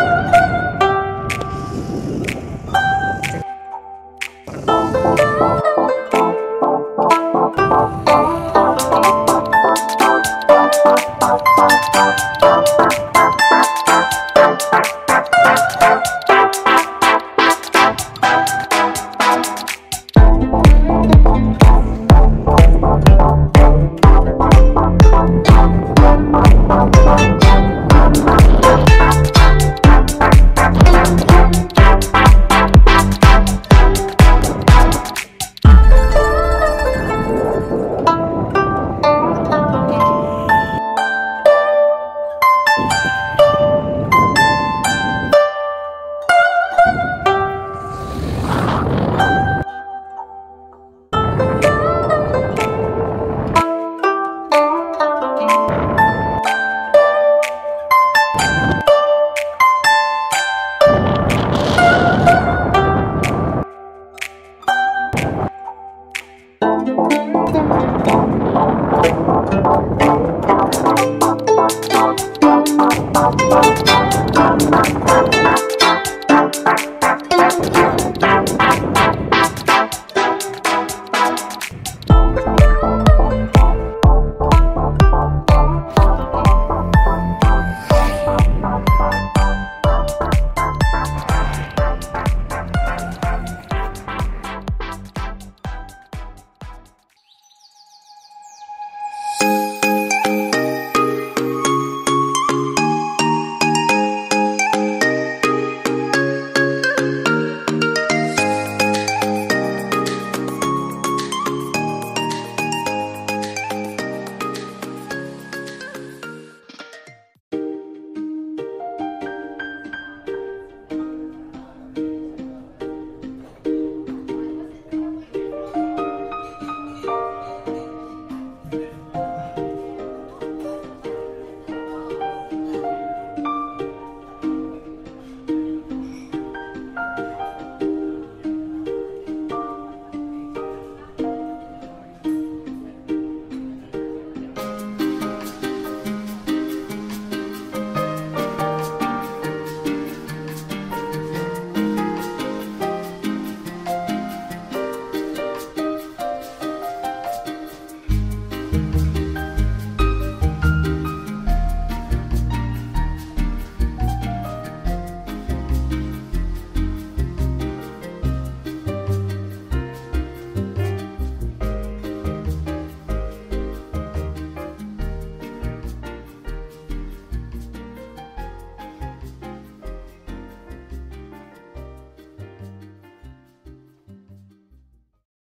you